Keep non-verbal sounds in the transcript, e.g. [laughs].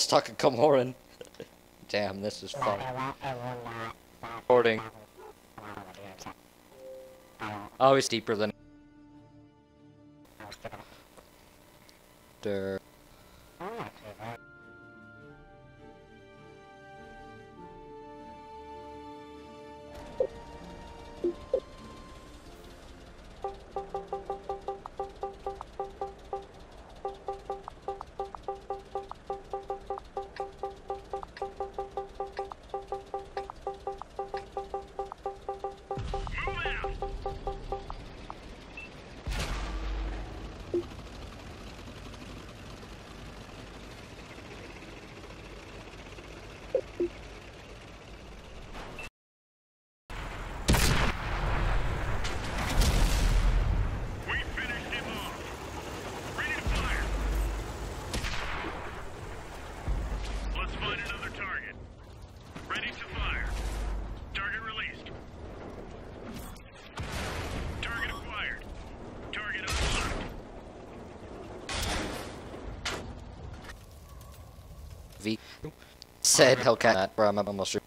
stuck in Comorin. [laughs] Damn, this is fun. Recording. Oh, it's deeper than. Der. V. Said Hellcat, bro, I'm almost.